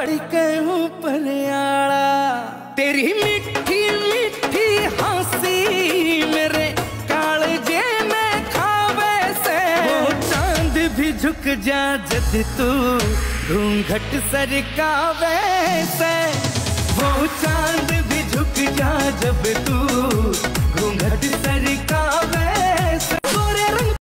कड़ी कहूँ पनियाड़ा तेरी मिठी मिठी हँसी मेरे कालजे में खावे से। वो चाँद भी झुक जा जद तू घूंघट का बैसे वो चाँद भी झुक जा जब तू